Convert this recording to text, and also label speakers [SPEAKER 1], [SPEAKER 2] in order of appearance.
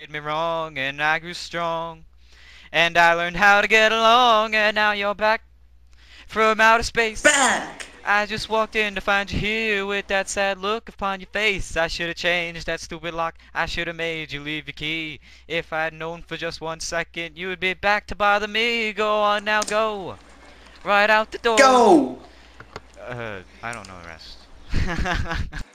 [SPEAKER 1] did me wrong, and I grew strong. And I learned how to get along, and now you're back from outer space.
[SPEAKER 2] Back!
[SPEAKER 1] I just walked in to find you here with that sad look upon your face. I should have changed that stupid lock. I should have made you leave your key. If I'd known for just one second you would be back to bother me. Go on now, go. Right out the door.
[SPEAKER 2] Go!
[SPEAKER 1] Uh, I don't know the rest.